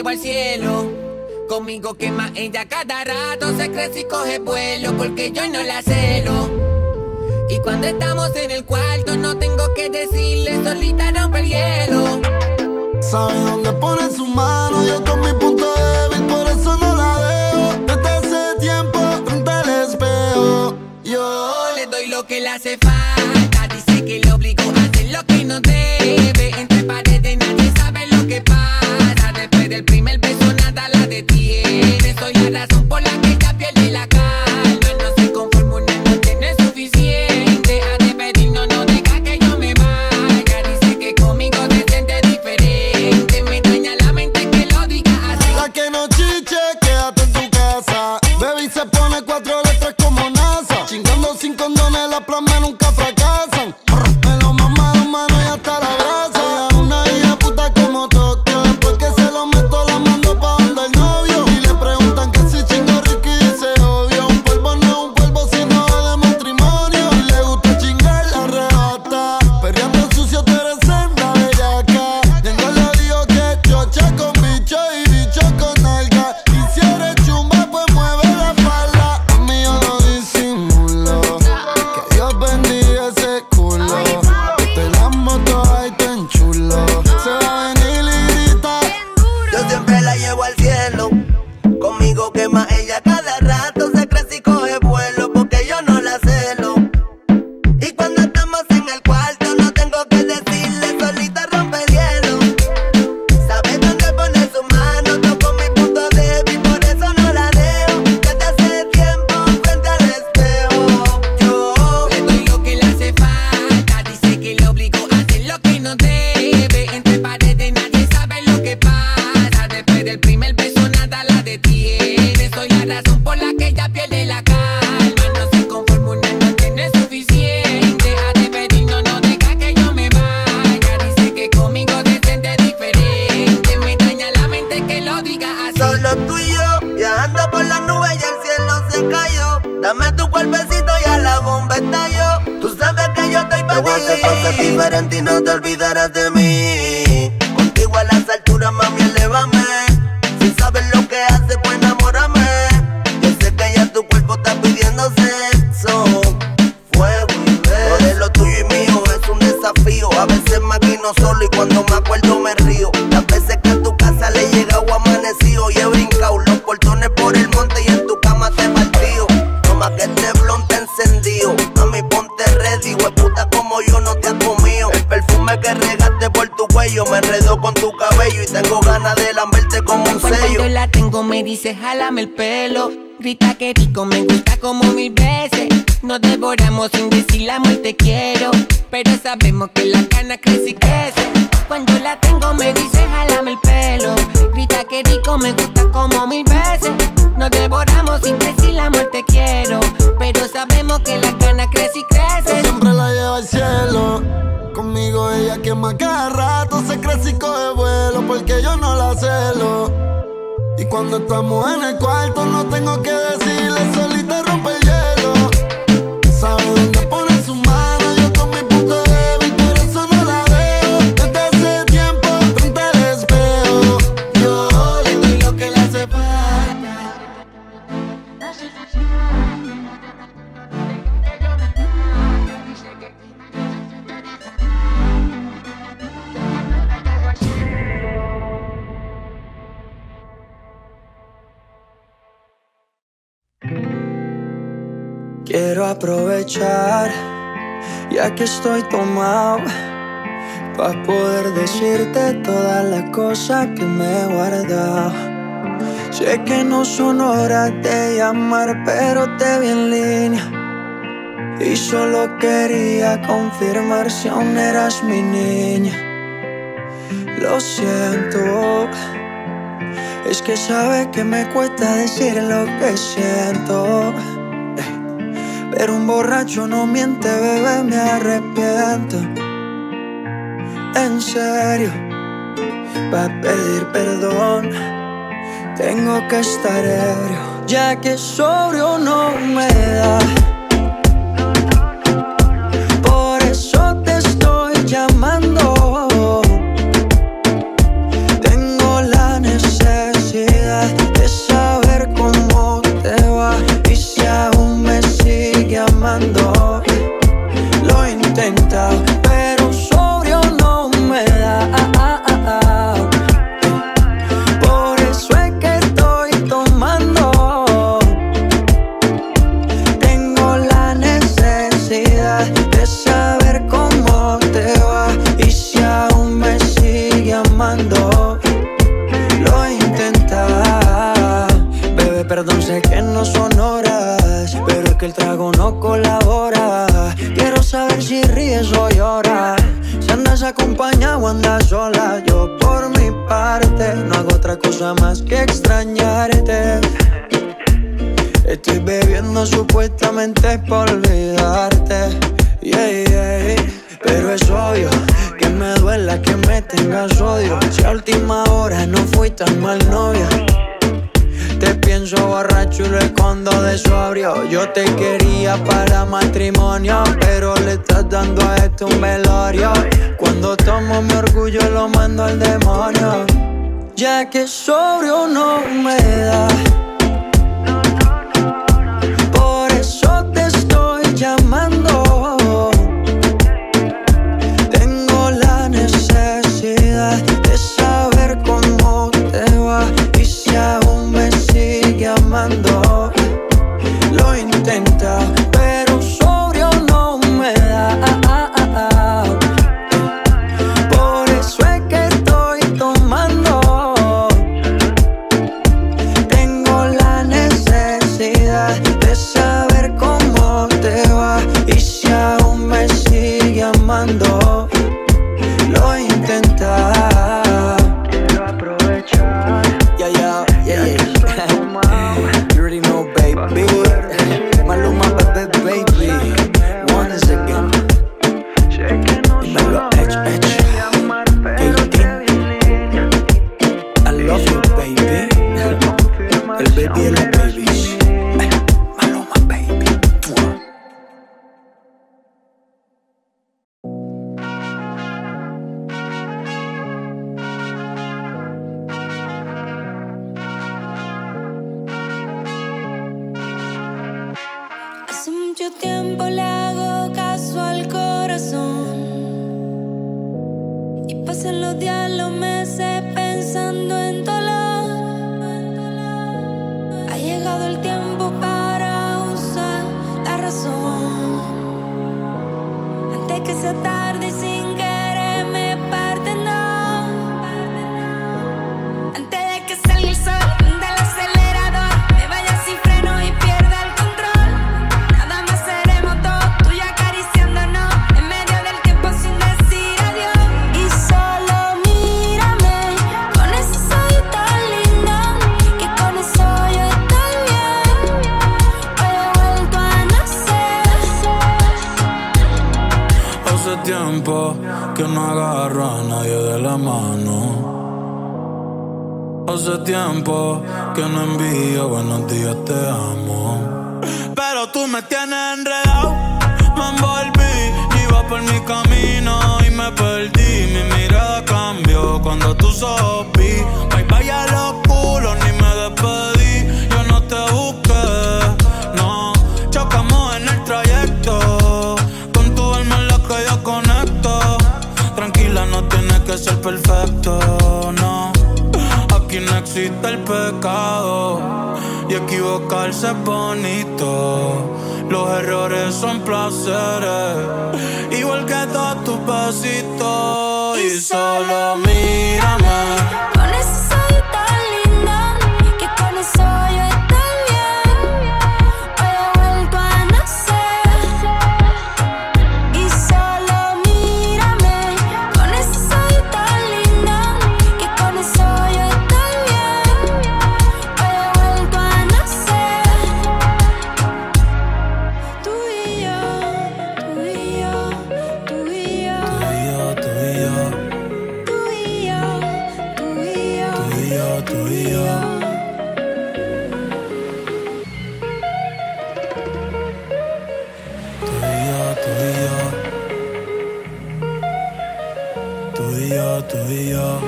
llevo al cielo. Conmigo quema ella cada rato, se crece y coge vuelo porque yo no la celo. Y cuando estamos en el cuarto no tengo que decirle, solita rompe el hielo. Sabe dónde pone su mano, yo con mi punto débil, por eso no la dejo. Desde hace tiempo frente al espejo, yo le doy lo que le hace falta. Dice que le obligo a hacer lo que no debe. Diga así. La que no chiche, ti. cosas diferentes y no te olvidarás de mí. Contigo a las alturas, mami, elévame. Si sabes lo que hace, pues enamórame. Yo sé que ya tu cuerpo está pidiendo sexo. Fuego y beso. De lo tuyo y mío es un desafío. A veces maquino solo y cuando me acuerdo me río. Me dice jálame el pelo Grita que rico, me gusta como mil veces Nos devoramos sin decir amor te quiero Pero sabemos que la cana crece y crece. Cuando la tengo me dice jálame el pelo Grita que rico, me gusta como mil veces Nos devoramos sin decir amor te quiero Pero sabemos que la cana crece y Yo crece. Siempre la llevo al cielo. Conmigo ella quema cada rato, se crece y coge vuelo porque yo no la celo. Y cuando estamos en el cuarto no tengo que decirle, aprovechar, ya que estoy tomado, para poder decirte todas las cosas que me he guardado. Sé que no son horas de llamar, pero te vi en línea. Y solo quería confirmar si aún eras mi niña. Lo siento, es que sabe que me cuesta decir lo que siento. Pero un borracho no miente, bebé, me arrepiento. En serio, para pedir perdón, tengo que estar ebrio, ya que sobrio no me da. No son horas, pero es que el trago no colabora. Quiero saber si ríes o lloras. Si andas acompañado o andas sola, yo por mi parte no hago otra cosa más que extrañarte. Estoy bebiendo supuestamente por olvidarte. Pero es obvio que me duela que me tengas odio. Si a última hora no fui tan mal novia. Pienso borracho y lo escondo de sobrio. Yo te quería para matrimonio, pero le estás dando a esto un velorio. Cuando tomo mi orgullo lo mando al demonio. Ya que sobrio no me da. Tiempo que no agarro a nadie de la mano. Hace tiempo que no envío buenos días, te amo. Pero tú me tienes enredado, me envolví, iba por mi camino y me perdí. Mi mirada cambió cuando tú sopí. Bye bye a los culos, ni me despedí. Perfecto, no. Aquí no existe el pecado. Y equivocarse es bonito. Los errores son placeres. Igual que todos tus besitos. Y solo mírame. Tú y yo. Tú y yo, tú y yo.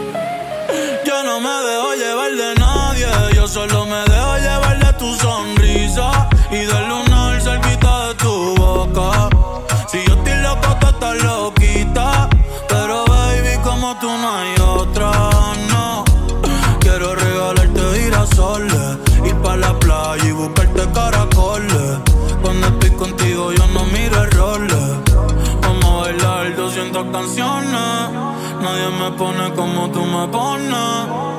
Yo no me dejo llevar de nadie, yo solo me dejo llevar de tu sonrisa y del lunar cerquita de tu boca. Si yo estoy loco, tú estás loquita, pero baby como tú no hay otra, no. Quiero regalarte girasoles, ir pa' la playa y buscarte caracoles. Cuando estoy contigo yo no miro errores. Vamos a bailar 200 canciones. Nadie me pone como tú me pones.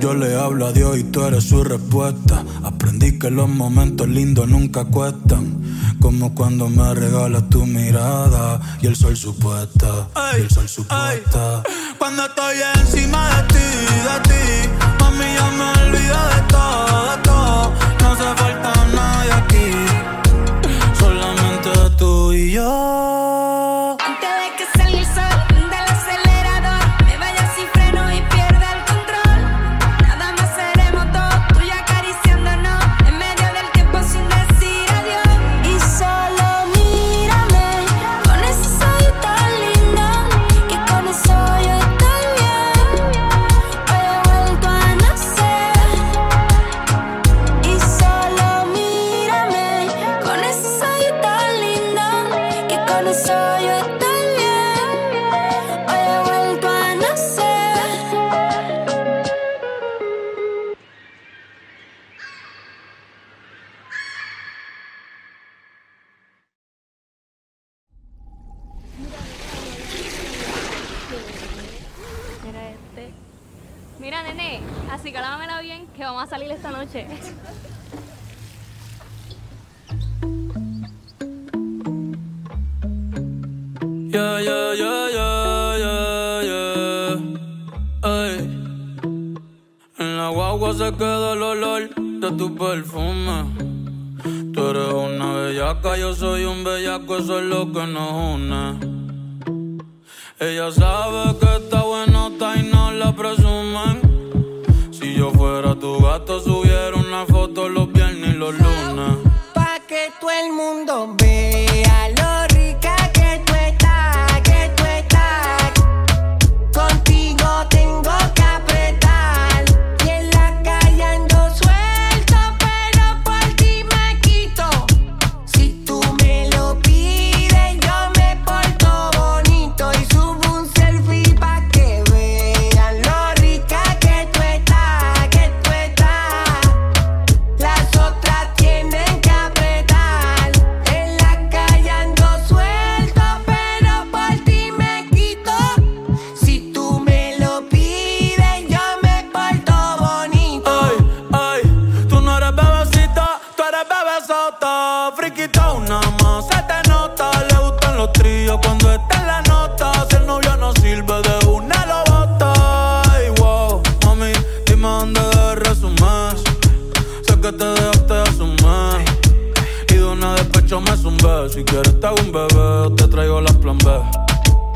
Yo le hablo a Dios y tú eres su respuesta. Aprendí que los momentos lindos nunca cuestan. Como cuando me regalas tu mirada y el sol supuesta. Y el sol supuesta. Cuando estoy en Mira, nene, así que lámela bien que vamos a salir esta noche. Yeah, yeah, yeah, yeah, yeah, yeah. Ay. En la guagua se queda el olor de tu perfume. Tú eres una bellaca, yo soy un bellaco, eso es lo que nos une. Ella sabe que está arrebato su friquitao nada más. Se te nota, le gustan los tríos cuando está en la nota. Si el novio no sirve de una lo bota. Ay, wow, mami, dime dónde resumes. Sé que te dejaste de asumir. Y de una despecho me zumbé. Si quieres te hago un bebé, te traigo las plan B.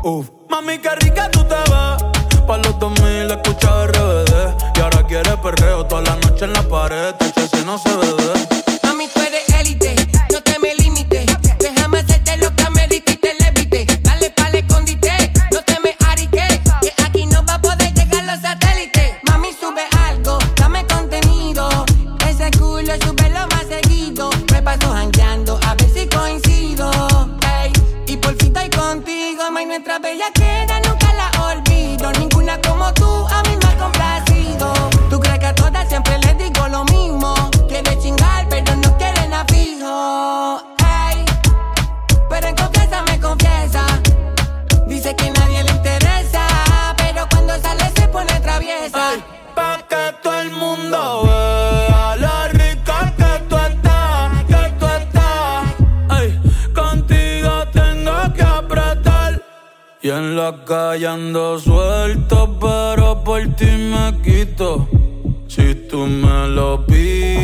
Uf. Mami, qué rica tú te vas. Pa' los 2000 escucha RBD. Y ahora quieres perreo toda la noche en la pared. Te si no se ve la suelto, pero por ti me quito. Si tú me lo pides.